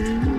Mm-hmm.